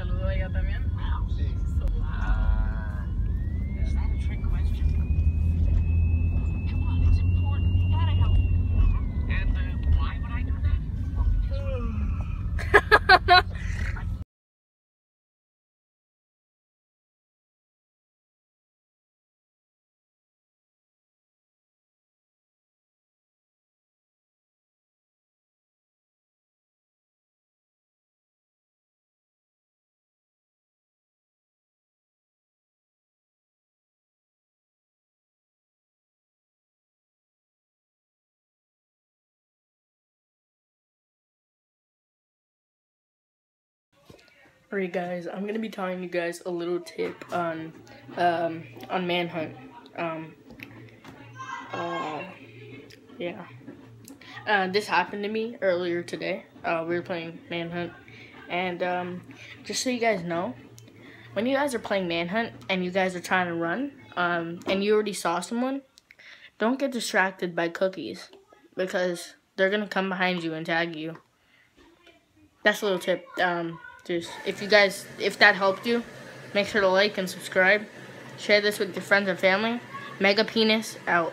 saludo a ella también. Sí. So. Is that a trick question? Come on, it's Alright guys, I'm gonna be telling you guys a little tip on um on manhunt. Um uh yeah. Uh this happened to me earlier today. Uh we were playing manhunt and um just so you guys know, when you guys are playing manhunt and you guys are trying to run, um and you already saw someone, don't get distracted by cookies because they're gonna come behind you and tag you. That's a little tip. Um just if you guys if that helped you make sure to like and subscribe. Share this with your friends and family. Mega penis out